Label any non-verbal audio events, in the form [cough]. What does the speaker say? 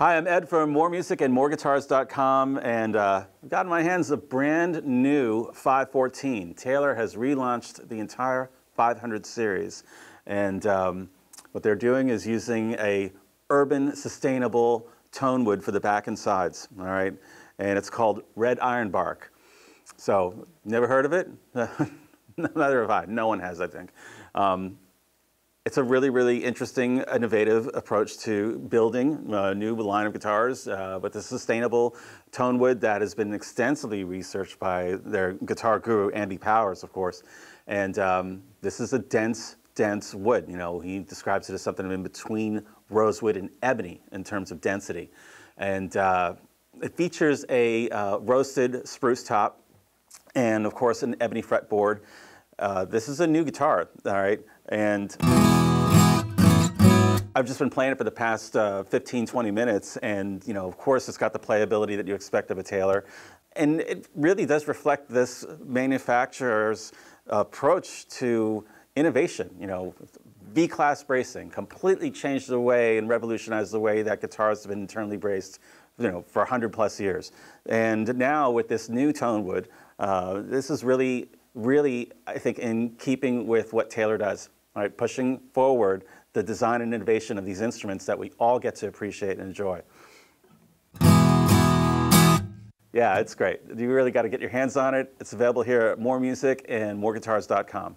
Hi, I'm Ed from Moore Music and MooreGuitars.com, and uh, I've got in my hands a brand new 514. Taylor has relaunched the entire 500 series, and um, what they're doing is using a urban sustainable tone wood for the back and sides. All right, and it's called Red Ironbark. So, never heard of it? [laughs] Neither have I. No one has, I think. Um, it's a really, really interesting, innovative approach to building a new line of guitars uh, with a sustainable tone wood that has been extensively researched by their guitar guru, Andy Powers, of course. And um, this is a dense, dense wood. You know, he describes it as something in between rosewood and ebony in terms of density. And uh, it features a uh, roasted spruce top and, of course, an ebony fretboard. Uh, this is a new guitar, all right? And I've just been playing it for the past uh, 15, 20 minutes, and you know, of course, it's got the playability that you expect of a Taylor, and it really does reflect this manufacturer's approach to innovation. You know, V-class bracing completely changed the way and revolutionized the way that guitars have been internally braced, you know, for 100 plus years. And now with this new tone wood, uh, this is really, really, I think, in keeping with what Taylor does, right? Pushing forward the design and innovation of these instruments that we all get to appreciate and enjoy. Yeah, it's great. You really got to get your hands on it. It's available here at Moore Music and MooreGuitars.com.